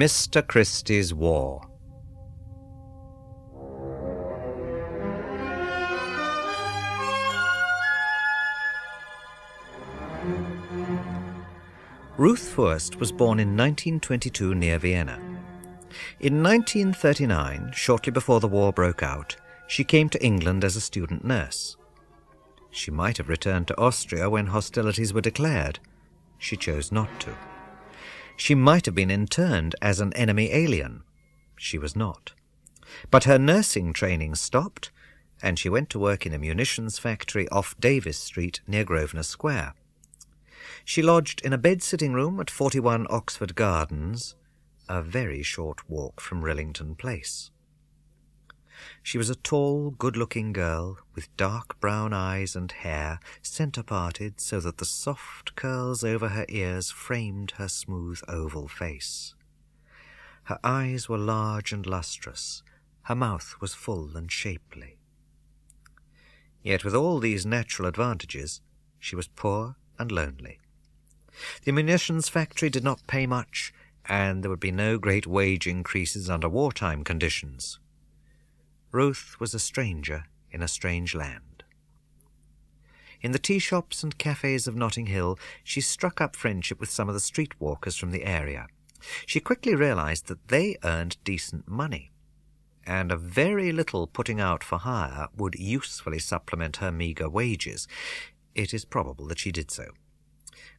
Mr. Christie's War. Ruth Fuerst was born in 1922 near Vienna. In 1939, shortly before the war broke out, she came to England as a student nurse. She might have returned to Austria when hostilities were declared. She chose not to. She might have been interned as an enemy alien. She was not. But her nursing training stopped, and she went to work in a munitions factory off Davies Street near Grosvenor Square. She lodged in a bed-sitting room at 41 Oxford Gardens, a very short walk from Rillington Place. She was a tall, good-looking girl with dark brown eyes and hair centre-parted so that the soft curls over her ears framed her smooth oval face. Her eyes were large and lustrous. Her mouth was full and shapely. Yet with all these natural advantages, she was poor and lonely. The munitions factory did not pay much, and there would be no great wage increases under wartime conditions. Ruth was a stranger in a strange land. In the tea shops and cafes of Notting Hill, she struck up friendship with some of the street walkers from the area. She quickly realized that they earned decent money, and a very little putting out for hire would usefully supplement her meagre wages. It is probable that she did so.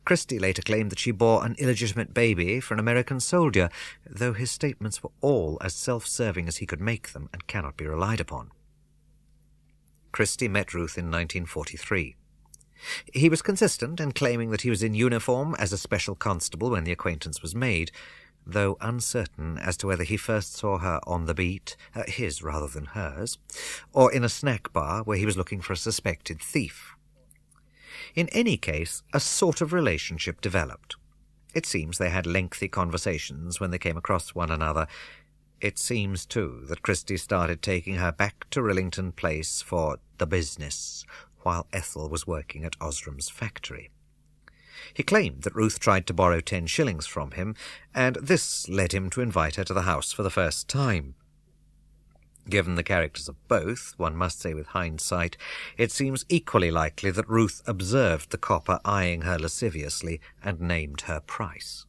Christie later claimed that she bore an illegitimate baby for an American soldier, though his statements were all as self-serving as he could make them and cannot be relied upon. Christie met Ruth in 1943. He was consistent in claiming that he was in uniform as a special constable when the acquaintance was made, though uncertain as to whether he first saw her on the beat, uh, his rather than hers, or in a snack bar where he was looking for a suspected thief. In any case, a sort of relationship developed. It seems they had lengthy conversations when they came across one another. It seems, too, that Christie started taking her back to Rillington Place for the business, while Ethel was working at Osram's factory. He claimed that Ruth tried to borrow ten shillings from him, and this led him to invite her to the house for the first time. Given the characters of both, one must say with hindsight, it seems equally likely that Ruth observed the copper eyeing her lasciviously and named her price.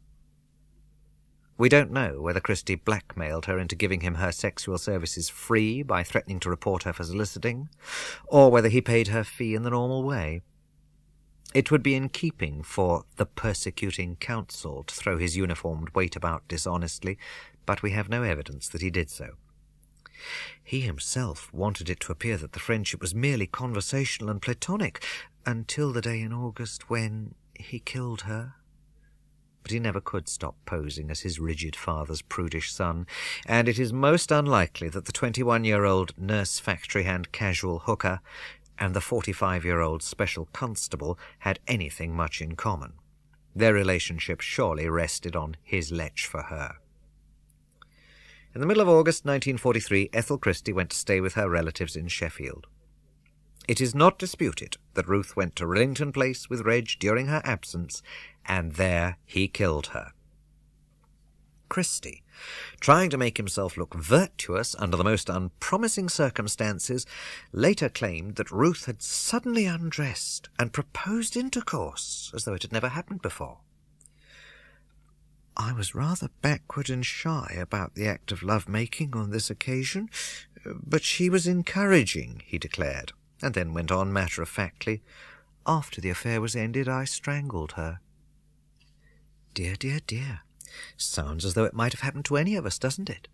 We don't know whether Christie blackmailed her into giving him her sexual services free by threatening to report her for soliciting, or whether he paid her fee in the normal way. It would be in keeping for the persecuting counsel to throw his uniformed weight about dishonestly, but we have no evidence that he did so. He himself wanted it to appear that the friendship was merely conversational and platonic, until the day in August when he killed her. But he never could stop posing as his rigid father's prudish son, and it is most unlikely that the twenty-one-year-old nurse factory hand casual hooker and the forty-five-year-old special constable had anything much in common. Their relationship surely rested on his lech for her. In the middle of August 1943, Ethel Christie went to stay with her relatives in Sheffield. It is not disputed that Ruth went to Rillington Place with Reg during her absence, and there he killed her. Christie, trying to make himself look virtuous under the most unpromising circumstances, later claimed that Ruth had suddenly undressed and proposed intercourse as though it had never happened before. I was rather backward and shy about the act of love-making on this occasion, but she was encouraging, he declared, and then went on matter-of-factly, After the affair was ended, I strangled her. Dear, dear, dear. Sounds as though it might have happened to any of us, doesn't it?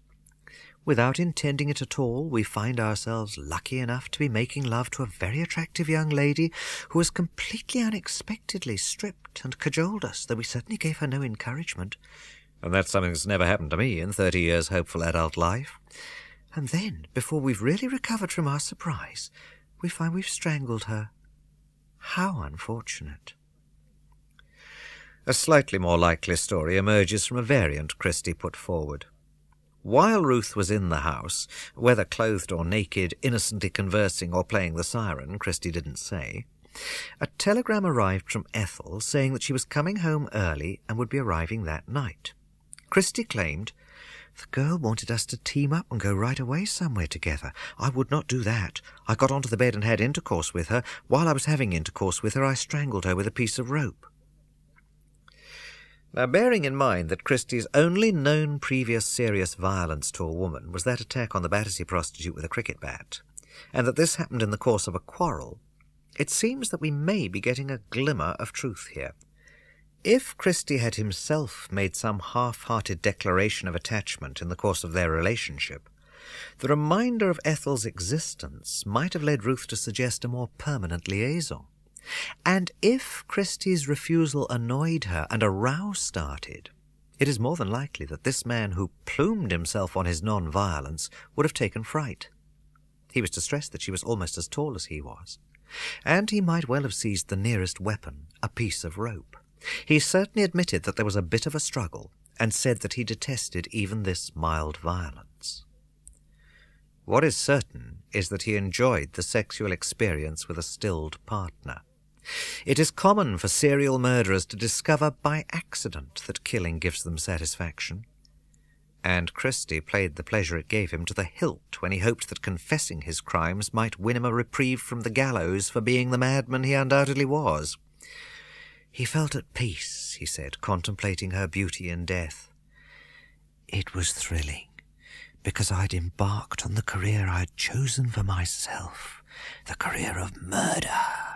Without intending it at all, we find ourselves lucky enough to be making love to a very attractive young lady who has completely unexpectedly stripped and cajoled us, though we certainly gave her no encouragement. And that's something that's never happened to me in thirty years' hopeful adult life. And then, before we've really recovered from our surprise, we find we've strangled her. How unfortunate. A slightly more likely story emerges from a variant Christie put forward. While Ruth was in the house, whether clothed or naked, innocently conversing or playing the siren, Christie didn't say, a telegram arrived from Ethel saying that she was coming home early and would be arriving that night. Christie claimed, The girl wanted us to team up and go right away somewhere together. I would not do that. I got onto the bed and had intercourse with her. While I was having intercourse with her, I strangled her with a piece of rope. Now, bearing in mind that Christie's only known previous serious violence to a woman was that attack on the Battersea prostitute with a cricket bat, and that this happened in the course of a quarrel, it seems that we may be getting a glimmer of truth here. If Christie had himself made some half-hearted declaration of attachment in the course of their relationship, the reminder of Ethel's existence might have led Ruth to suggest a more permanent liaison. And if Christie's refusal annoyed her and a row started, it is more than likely that this man who plumed himself on his non-violence would have taken fright. He was distressed that she was almost as tall as he was, and he might well have seized the nearest weapon, a piece of rope. He certainly admitted that there was a bit of a struggle, and said that he detested even this mild violence. What is certain is that he enjoyed the sexual experience with a stilled partner. It is common for serial murderers to discover by accident that killing gives them satisfaction. And Christie played the pleasure it gave him to the hilt when he hoped that confessing his crimes might win him a reprieve from the gallows for being the madman he undoubtedly was. He felt at peace, he said, contemplating her beauty in death. It was thrilling, because I'd embarked on the career I'd chosen for myself, the career of murder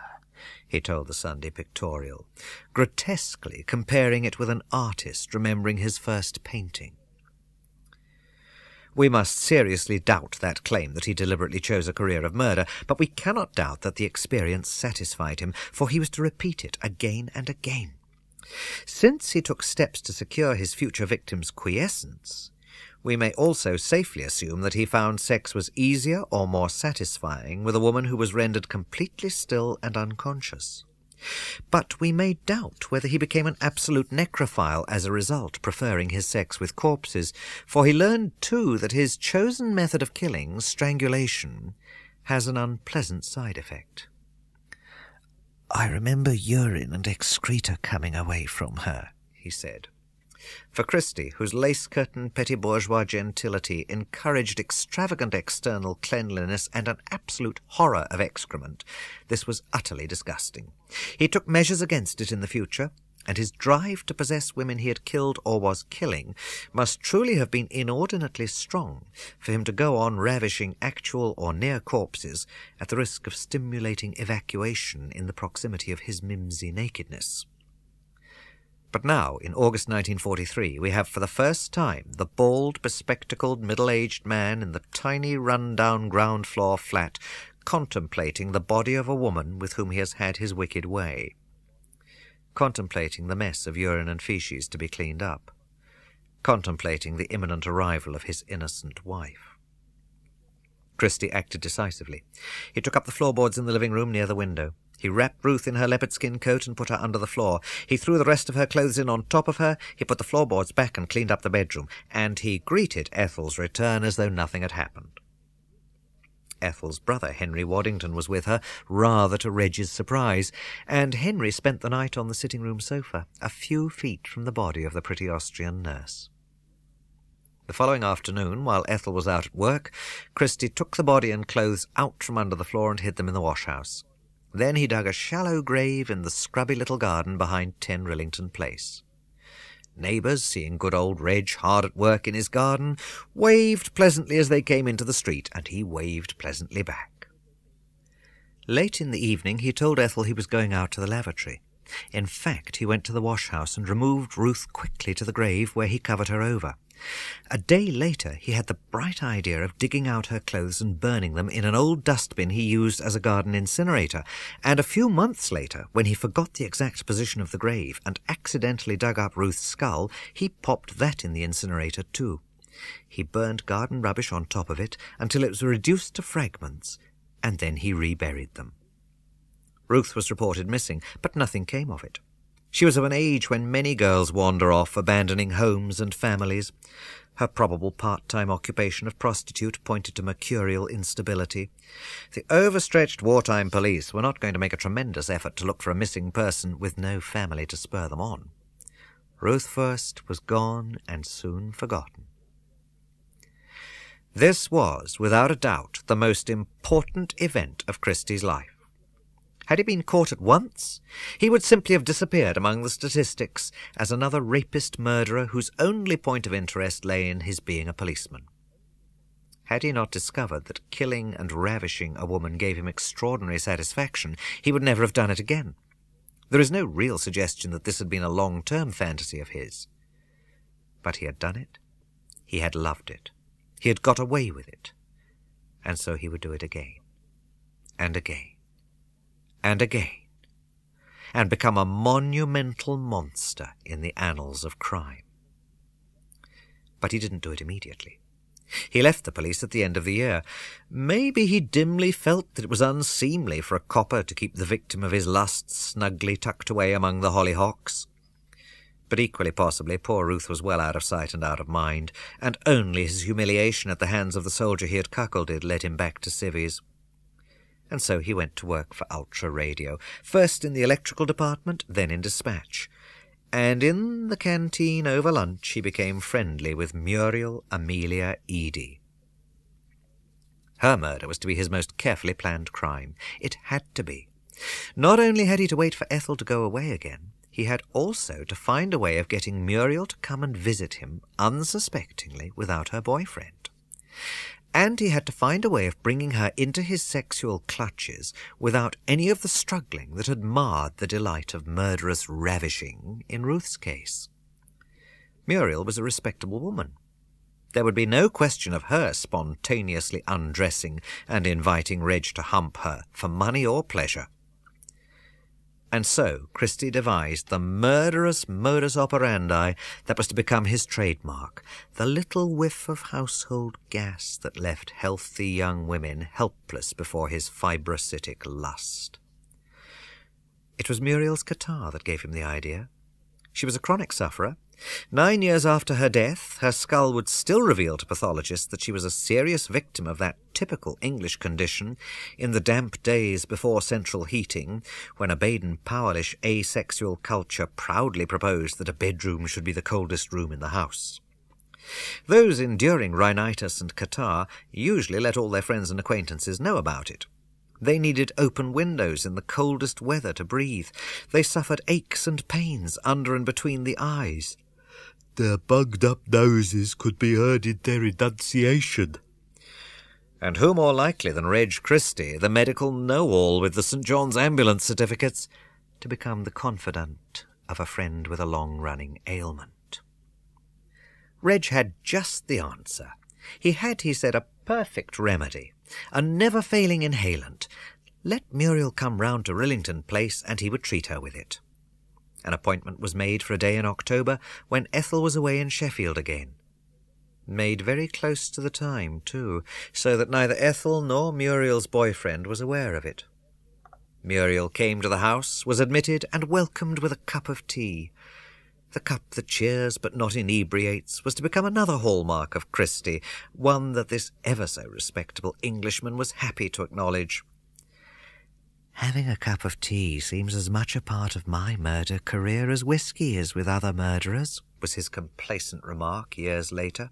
he told the Sunday Pictorial, grotesquely comparing it with an artist remembering his first painting. We must seriously doubt that claim that he deliberately chose a career of murder, but we cannot doubt that the experience satisfied him, for he was to repeat it again and again. Since he took steps to secure his future victim's quiescence, we may also safely assume that he found sex was easier or more satisfying with a woman who was rendered completely still and unconscious. But we may doubt whether he became an absolute necrophile as a result, preferring his sex with corpses, for he learned too that his chosen method of killing, strangulation, has an unpleasant side effect. I remember urine and excreta coming away from her, he said. For Christie, whose lace-curtained petty bourgeois gentility encouraged extravagant external cleanliness and an absolute horror of excrement, this was utterly disgusting. He took measures against it in the future, and his drive to possess women he had killed or was killing must truly have been inordinately strong for him to go on ravishing actual or near corpses at the risk of stimulating evacuation in the proximity of his mimsy nakedness. But now, in August 1943, we have for the first time the bald, bespectacled, middle-aged man in the tiny, run-down ground-floor flat contemplating the body of a woman with whom he has had his wicked way. Contemplating the mess of urine and feces to be cleaned up. Contemplating the imminent arrival of his innocent wife. Christie acted decisively. He took up the floorboards in the living room near the window. He wrapped Ruth in her leopard skin coat and put her under the floor. He threw the rest of her clothes in on top of her. He put the floorboards back and cleaned up the bedroom. And he greeted Ethel's return as though nothing had happened. Ethel's brother, Henry Waddington, was with her, rather to Reg's surprise, and Henry spent the night on the sitting-room sofa, a few feet from the body of the pretty Austrian nurse. The following afternoon, while Ethel was out at work, Christie took the body and clothes out from under the floor and hid them in the wash-house. Then he dug a shallow grave in the scrubby little garden behind 10 Rillington Place. Neighbours, seeing good old Reg hard at work in his garden, waved pleasantly as they came into the street, and he waved pleasantly back. Late in the evening he told Ethel he was going out to the lavatory. In fact, he went to the wash-house and removed Ruth quickly to the grave, where he covered her over. A day later, he had the bright idea of digging out her clothes and burning them in an old dustbin he used as a garden incinerator, and a few months later, when he forgot the exact position of the grave and accidentally dug up Ruth's skull, he popped that in the incinerator too. He burned garden rubbish on top of it until it was reduced to fragments, and then he reburied them. Ruth was reported missing, but nothing came of it. She was of an age when many girls wander off, abandoning homes and families. Her probable part-time occupation of prostitute pointed to mercurial instability. The overstretched wartime police were not going to make a tremendous effort to look for a missing person with no family to spur them on. Ruth Fuerst was gone and soon forgotten. This was, without a doubt, the most important event of Christie's life. Had he been caught at once, he would simply have disappeared among the statistics as another rapist murderer whose only point of interest lay in his being a policeman. Had he not discovered that killing and ravishing a woman gave him extraordinary satisfaction, he would never have done it again. There is no real suggestion that this had been a long-term fantasy of his. But he had done it. He had loved it. He had got away with it. And so he would do it again. And again and again, and become a monumental monster in the annals of crime. But he didn't do it immediately. He left the police at the end of the year. Maybe he dimly felt that it was unseemly for a copper to keep the victim of his lust snugly tucked away among the hollyhocks. But equally possibly poor Ruth was well out of sight and out of mind, and only his humiliation at the hands of the soldier he had cuckolded led him back to civvies and so he went to work for Ultra Radio, first in the electrical department, then in dispatch. And in the canteen over lunch he became friendly with Muriel Amelia Eady. Her murder was to be his most carefully planned crime. It had to be. Not only had he to wait for Ethel to go away again, he had also to find a way of getting Muriel to come and visit him unsuspectingly without her boyfriend and he had to find a way of bringing her into his sexual clutches without any of the struggling that had marred the delight of murderous ravishing in Ruth's case. Muriel was a respectable woman. There would be no question of her spontaneously undressing and inviting Reg to hump her for money or pleasure. And so Christie devised the murderous modus operandi that was to become his trademark, the little whiff of household gas that left healthy young women helpless before his fibrocytic lust. It was Muriel's catarrh that gave him the idea. She was a chronic sufferer, Nine years after her death, her skull would still reveal to pathologists that she was a serious victim of that typical English condition in the damp days before central heating, when a Baden-Powellish asexual culture proudly proposed that a bedroom should be the coldest room in the house. Those enduring rhinitis and catarrh usually let all their friends and acquaintances know about it. They needed open windows in the coldest weather to breathe. They suffered aches and pains under and between the eyes. Their bugged up noses could be heard in their enunciation. And who more likely than Reg Christie, the medical know-all with the St. John's ambulance certificates, to become the confidant of a friend with a long-running ailment? Reg had just the answer. He had, he said, a perfect remedy, a never-failing inhalant. Let Muriel come round to Rillington Place, and he would treat her with it. An appointment was made for a day in October when Ethel was away in Sheffield again. Made very close to the time, too, so that neither Ethel nor Muriel's boyfriend was aware of it. Muriel came to the house, was admitted, and welcomed with a cup of tea. The cup that cheers but not inebriates was to become another hallmark of Christie, one that this ever so respectable Englishman was happy to acknowledge. Having a cup of tea seems as much a part of my murder career as whisky is with other murderers, was his complacent remark years later.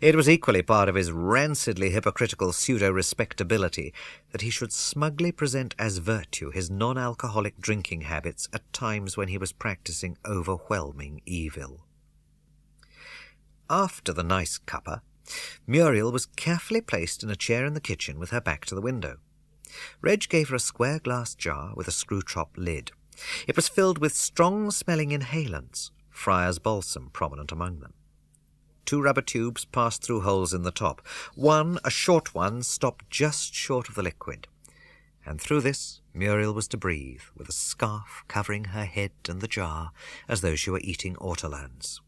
It was equally part of his rancidly hypocritical pseudo-respectability that he should smugly present as virtue his non-alcoholic drinking habits at times when he was practicing overwhelming evil. After the nice cuppa, Muriel was carefully placed in a chair in the kitchen with her back to the window. Reg gave her a square glass jar with a screw-top lid. It was filled with strong-smelling inhalants, friar's balsam prominent among them. Two rubber tubes passed through holes in the top. One, a short one, stopped just short of the liquid. And through this Muriel was to breathe, with a scarf covering her head and the jar, as though she were eating ortolans.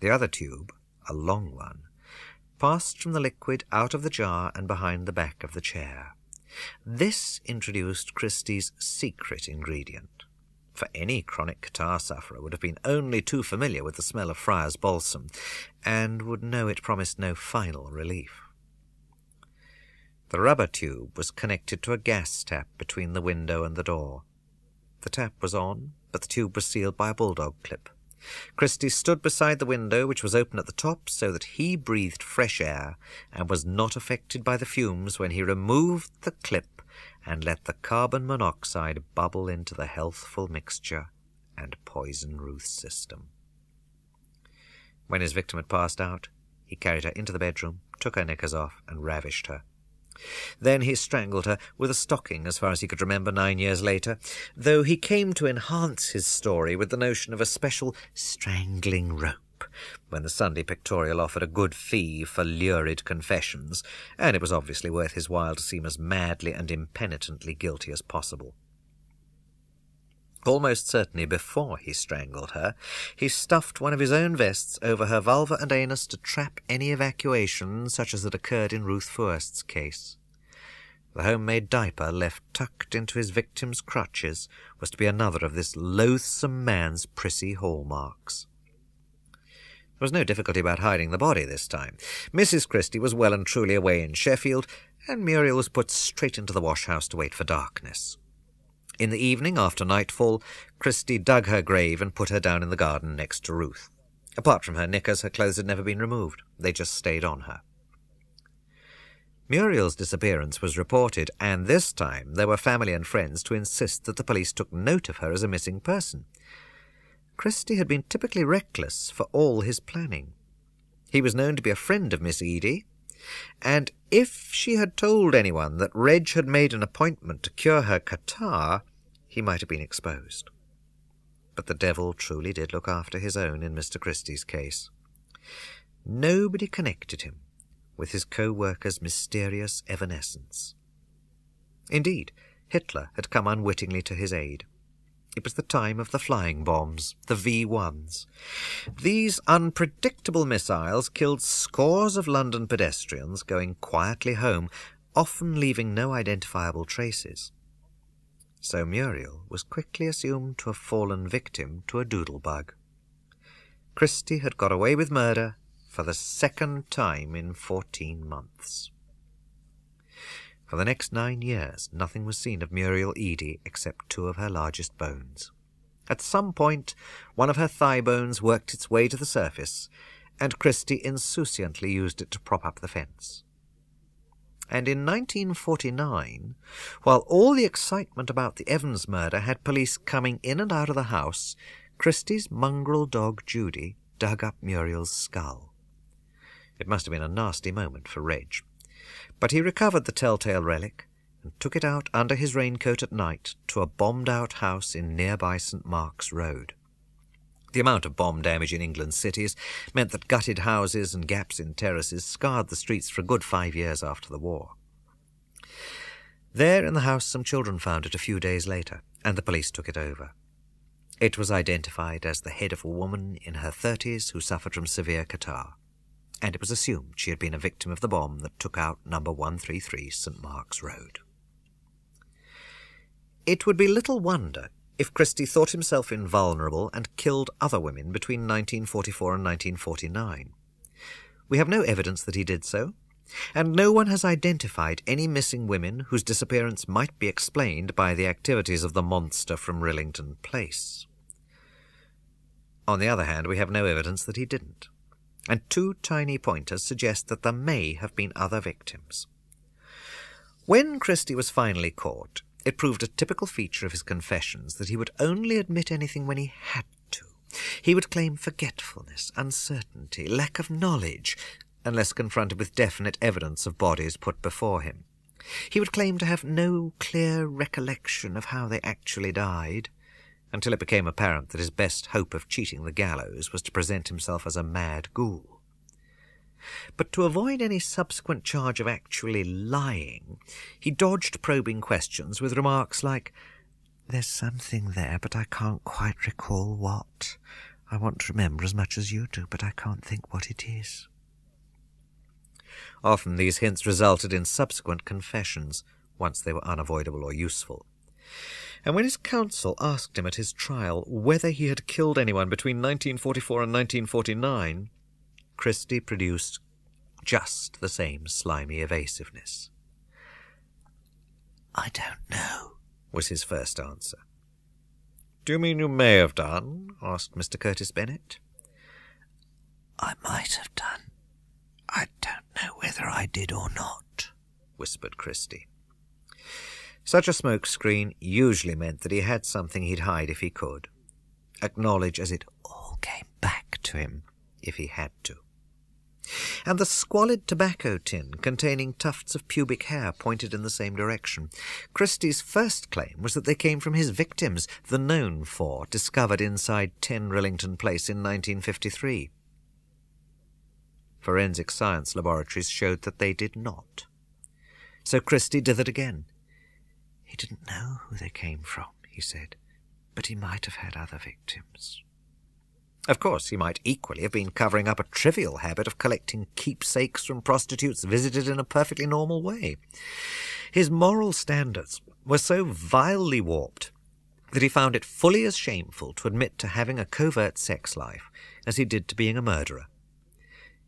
The other tube, a long one, passed from the liquid out of the jar and behind the back of the chair. This introduced Christie's secret ingredient. For any chronic catarrh sufferer would have been only too familiar with the smell of Friar's balsam, and would know it promised no final relief. The rubber tube was connected to a gas tap between the window and the door. The tap was on, but the tube was sealed by a bulldog clip. Christie stood beside the window, which was open at the top, so that he breathed fresh air and was not affected by the fumes when he removed the clip and let the carbon monoxide bubble into the healthful mixture and poison Ruth's system. When his victim had passed out, he carried her into the bedroom, took her knickers off, and ravished her. Then he strangled her with a stocking, as far as he could remember nine years later, though he came to enhance his story with the notion of a special strangling rope when the Sunday Pictorial offered a good fee for lurid confessions, and it was obviously worth his while to seem as madly and impenitently guilty as possible. Almost certainly before he strangled her, he stuffed one of his own vests over her vulva and anus to trap any evacuation such as had occurred in Ruth Fuerst's case. The homemade diaper left tucked into his victim's crutches was to be another of this loathsome man's prissy hallmarks. There was no difficulty about hiding the body this time. Mrs. Christie was well and truly away in Sheffield, and Muriel was put straight into the wash-house to wait for darkness. In the evening, after nightfall, Christie dug her grave and put her down in the garden next to Ruth. Apart from her knickers, her clothes had never been removed. They just stayed on her. Muriel's disappearance was reported, and this time there were family and friends to insist that the police took note of her as a missing person. Christie had been typically reckless for all his planning. He was known to be a friend of Miss Eady, and if she had told anyone that Reg had made an appointment to cure her catarrh, he might have been exposed. But the devil truly did look after his own in Mr. Christie's case. Nobody connected him with his co-worker's mysterious evanescence. Indeed, Hitler had come unwittingly to his aid. It was the time of the flying bombs, the V-1s. These unpredictable missiles killed scores of London pedestrians going quietly home, often leaving no identifiable traces. So Muriel was quickly assumed to have fallen victim to a doodlebug. Christie had got away with murder for the second time in fourteen months. For the next nine years, nothing was seen of Muriel Eady except two of her largest bones. At some point, one of her thigh bones worked its way to the surface, and Christie insouciantly used it to prop up the fence. And in 1949, while all the excitement about the Evans murder had police coming in and out of the house, Christie's mongrel dog Judy dug up Muriel's skull. It must have been a nasty moment for Reg. But he recovered the telltale relic and took it out under his raincoat at night to a bombed-out house in nearby St. Mark's Road. The amount of bomb damage in England's cities meant that gutted houses and gaps in terraces scarred the streets for a good five years after the war. There in the house some children found it a few days later, and the police took it over. It was identified as the head of a woman in her thirties who suffered from severe catarrh and it was assumed she had been a victim of the bomb that took out number 133 St. Mark's Road. It would be little wonder if Christie thought himself invulnerable and killed other women between 1944 and 1949. We have no evidence that he did so, and no one has identified any missing women whose disappearance might be explained by the activities of the monster from Rillington Place. On the other hand, we have no evidence that he didn't and two tiny pointers suggest that there may have been other victims. When Christie was finally caught, it proved a typical feature of his confessions that he would only admit anything when he had to. He would claim forgetfulness, uncertainty, lack of knowledge, unless confronted with definite evidence of bodies put before him. He would claim to have no clear recollection of how they actually died, until it became apparent that his best hope of cheating the gallows was to present himself as a mad ghoul. But to avoid any subsequent charge of actually lying, he dodged probing questions with remarks like, There's something there, but I can't quite recall what. I want to remember as much as you do, but I can't think what it is. Often these hints resulted in subsequent confessions, once they were unavoidable or useful and when his counsel asked him at his trial whether he had killed anyone between 1944 and 1949, Christie produced just the same slimy evasiveness. I don't know, was his first answer. Do you mean you may have done? asked Mr. Curtis Bennett. I might have done. I don't know whether I did or not, whispered Christie. Such a smoke screen usually meant that he had something he'd hide if he could, acknowledge as it all came back to him if he had to. And the squalid tobacco tin containing tufts of pubic hair pointed in the same direction. Christie's first claim was that they came from his victims, the known four, discovered inside 10 Rillington Place in 1953. Forensic science laboratories showed that they did not. So Christie dithered again. He didn't know who they came from, he said, but he might have had other victims. Of course, he might equally have been covering up a trivial habit of collecting keepsakes from prostitutes visited in a perfectly normal way. His moral standards were so vilely warped that he found it fully as shameful to admit to having a covert sex life as he did to being a murderer.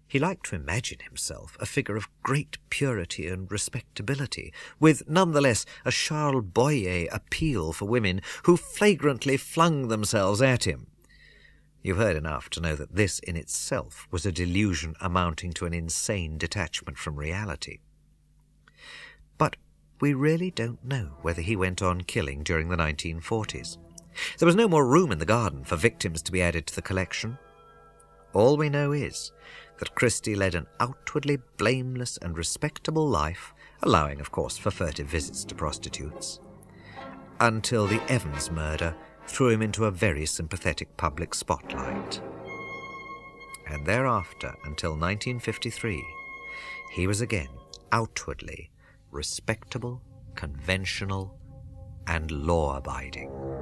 He liked to imagine himself a figure of great purity and respectability, with nonetheless a Charles Boyer appeal for women who flagrantly flung themselves at him. You've heard enough to know that this in itself was a delusion amounting to an insane detachment from reality. But we really don't know whether he went on killing during the 1940s. There was no more room in the garden for victims to be added to the collection. All we know is that Christie led an outwardly blameless and respectable life, allowing, of course, for furtive visits to prostitutes, until the Evans murder threw him into a very sympathetic public spotlight. And thereafter, until 1953, he was again outwardly respectable, conventional, and law abiding.